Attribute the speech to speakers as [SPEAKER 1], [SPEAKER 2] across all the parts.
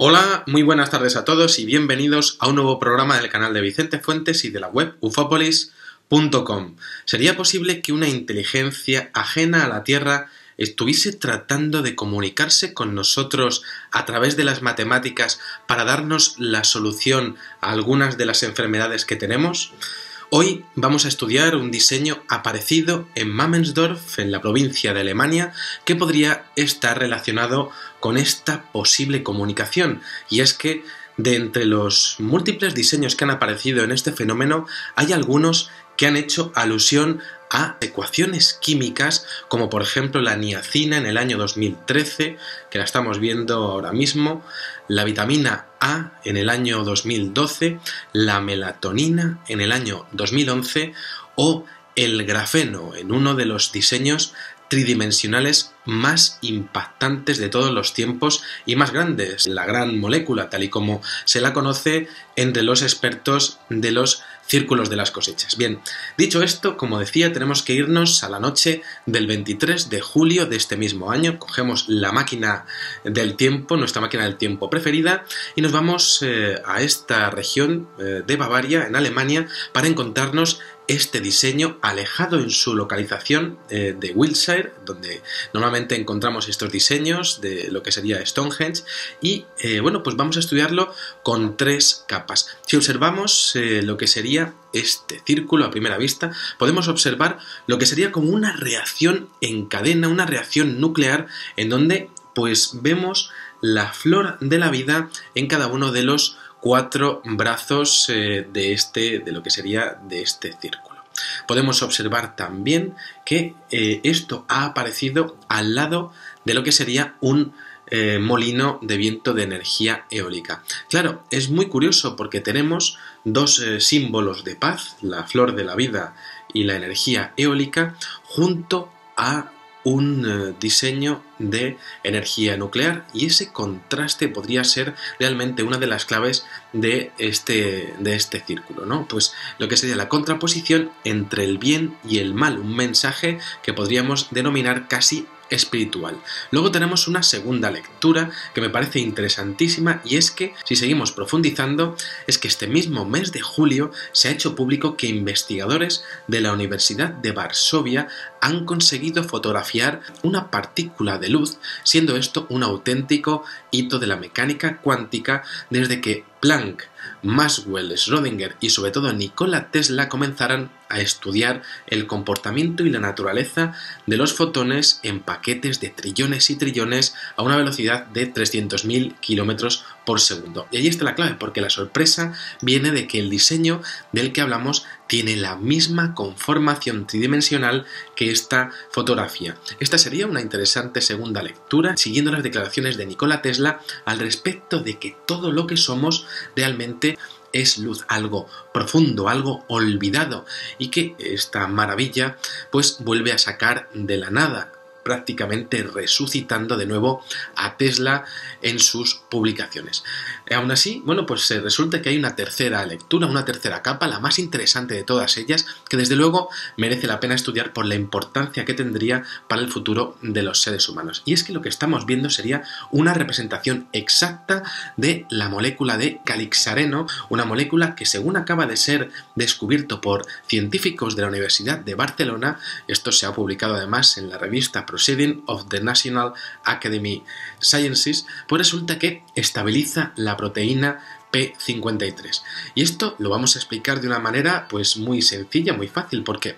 [SPEAKER 1] Hola, muy buenas tardes a todos y bienvenidos a un nuevo programa del canal de Vicente Fuentes y de la web ufopolis.com. ¿Sería posible que una inteligencia ajena a la Tierra estuviese tratando de comunicarse con nosotros a través de las matemáticas para darnos la solución a algunas de las enfermedades que tenemos? Hoy vamos a estudiar un diseño aparecido en Mammensdorf, en la provincia de Alemania, que podría estar relacionado con esta posible comunicación. Y es que de entre los múltiples diseños que han aparecido en este fenómeno, hay algunos que han hecho alusión a ecuaciones químicas como por ejemplo la niacina en el año 2013, que la estamos viendo ahora mismo, la vitamina A en el año 2012, la melatonina en el año 2011 o el grafeno en uno de los diseños tridimensionales más impactantes de todos los tiempos y más grandes, la gran molécula, tal y como se la conoce entre los expertos de los círculos de las cosechas. Bien, dicho esto, como decía, tenemos que irnos a la noche del 23 de julio de este mismo año, cogemos la máquina del tiempo, nuestra máquina del tiempo preferida, y nos vamos eh, a esta región eh, de Bavaria, en Alemania, para encontrarnos este diseño alejado en su localización eh, de Wiltshire, donde normalmente encontramos estos diseños de lo que sería Stonehenge, y bueno, pues vamos a estudiarlo con tres capas. Si observamos lo que sería este círculo a primera vista, podemos observar lo que sería como una reacción en cadena, una reacción nuclear, en donde pues vemos la flor de la vida en cada uno de los cuatro brazos eh, de este, de lo que sería de este círculo. Podemos observar también que eh, esto ha aparecido al lado de lo que sería un eh, molino de viento de energía eólica. Claro, es muy curioso porque tenemos dos símbolos de paz, la flor de la vida y la energía eólica, junto a un eh, diseño de energía nuclear y ese contraste podría ser realmente una de las claves de este, de este círculo, ¿no? Pues lo que sería la contraposición entre el bien y el mal, un mensaje que podríamos denominar casi espiritual. Luego tenemos una segunda lectura que me parece interesantísima y es que, si seguimos profundizando, es que este mismo mes de julio se ha hecho público que investigadores de la Universidad de Varsovia han conseguido fotografiar una partícula de luz, siendo esto un auténtico hito de la mecánica cuántica desde que Planck, Maxwell, Schrödinger y sobre todo Nikola Tesla comenzaran a estudiar el comportamiento y la naturaleza de los fotones en paquetes de trillones y trillones a una velocidad de 300.000 kilómetros por segundo. Y ahí está la clave, porque la sorpresa viene de que el diseño del que hablamos tiene la misma conformación tridimensional que esta fotografía. Esta sería una interesante segunda lectura, siguiendo las declaraciones de Nikola Tesla al respecto de que todo lo que somos realmente es luz, algo profundo, algo olvidado, y que esta maravilla pues vuelve a sacar de la nada prácticamente resucitando de nuevo a Tesla en sus publicaciones. Aún así, bueno, pues eh, resulta que hay una tercera lectura, una tercera capa, la más interesante de todas ellas, que desde luego merece la pena estudiar por la importancia que tendría para el futuro de los seres humanos. Y es que lo que estamos viendo sería una representación exacta de la molécula de calixareno, una molécula que según acaba de ser descubierto por científicos de la Universidad de Barcelona, esto se ha publicado además en la revista Proceeding of the National Academy Sciences, pues resulta que estabiliza la proteína P53. Y esto lo vamos a explicar de una manera pues muy sencilla, muy fácil, porque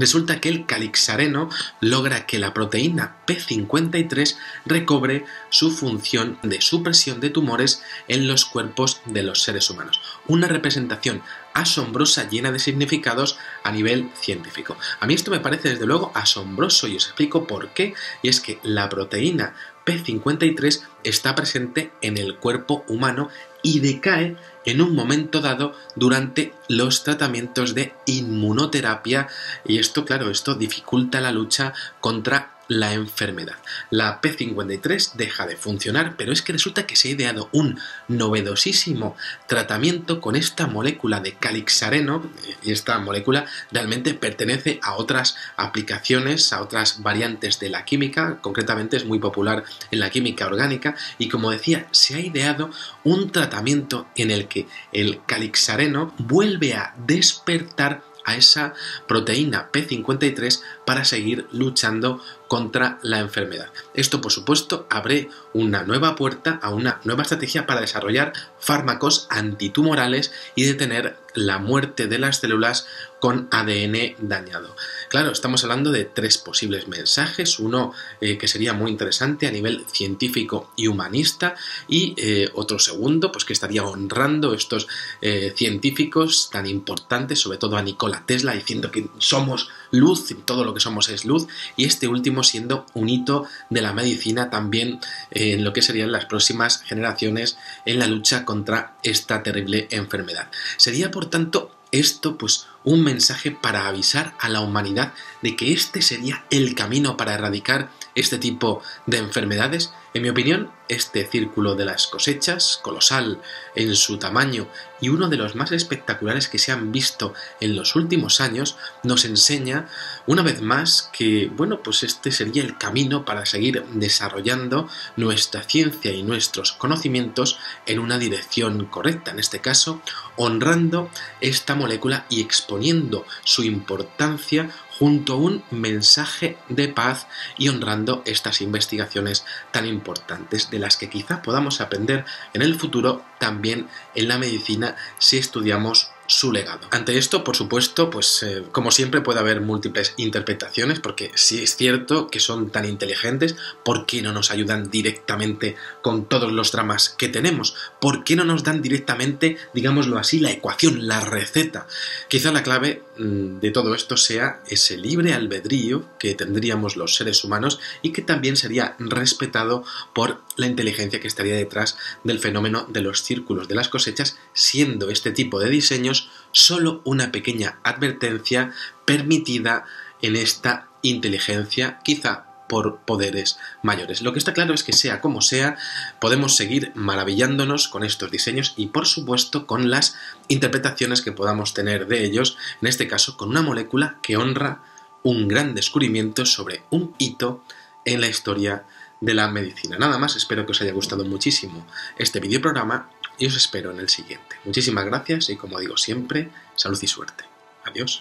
[SPEAKER 1] Resulta que el calixareno logra que la proteína P53 recobre su función de supresión de tumores en los cuerpos de los seres humanos. Una representación asombrosa, llena de significados a nivel científico. A mí esto me parece desde luego asombroso y os explico por qué. Y es que la proteína P53 está presente en el cuerpo humano y decae en un momento dado durante los tratamientos de inmunoterapia. Y esto claro, esto dificulta la lucha contra la enfermedad. La P53 deja de funcionar, pero es que resulta que se ha ideado un novedosísimo tratamiento con esta molécula de calixareno, y esta molécula realmente pertenece a otras aplicaciones, a otras variantes de la química, concretamente es muy popular en la química orgánica, y como decía, se ha ideado un tratamiento en el que el calixareno vuelve a despertar esa proteína P53 para seguir luchando contra la enfermedad. Esto, por supuesto, abre una nueva puerta a una nueva estrategia para desarrollar fármacos antitumorales y detener la muerte de las células con ADN dañado. Claro, estamos hablando de tres posibles mensajes, uno eh, que sería muy interesante a nivel científico y humanista y eh, otro segundo, pues que estaría honrando estos eh, científicos tan importantes, sobre todo a Nikola Tesla, diciendo que somos luz, todo lo que somos es luz, y este último siendo un hito de la medicina también en lo que serían las próximas generaciones en la lucha contra esta terrible enfermedad. Sería, por tanto, esto pues un mensaje para avisar a la humanidad de que este sería el camino para erradicar este tipo de enfermedades? En mi opinión, este círculo de las cosechas, colosal en su tamaño y uno de los más espectaculares que se han visto en los últimos años, nos enseña una vez más que, bueno, pues este sería el camino para seguir desarrollando nuestra ciencia y nuestros conocimientos en una dirección correcta, en este caso, honrando esta molécula y exponiendo su importancia junto a un mensaje de paz y honrando estas investigaciones tan importantes de las que quizá podamos aprender en el futuro también en la medicina si estudiamos su legado. Ante esto, por supuesto, pues eh, como siempre puede haber múltiples interpretaciones, porque si es cierto que son tan inteligentes, ¿por qué no nos ayudan directamente con todos los dramas que tenemos? ¿Por qué no nos dan directamente, digámoslo así, la ecuación, la receta? Quizá la clave mm, de todo esto sea ese libre albedrío que tendríamos los seres humanos y que también sería respetado por la inteligencia que estaría detrás del fenómeno de los círculos de las cosechas, siendo este tipo de diseños solo una pequeña advertencia permitida en esta inteligencia, quizá por poderes mayores. Lo que está claro es que sea como sea, podemos seguir maravillándonos con estos diseños y por supuesto con las interpretaciones que podamos tener de ellos, en este caso con una molécula que honra un gran descubrimiento sobre un hito en la historia de la medicina. Nada más, espero que os haya gustado muchísimo este videoprograma y os espero en el siguiente. Muchísimas gracias y como digo siempre, salud y suerte. Adiós.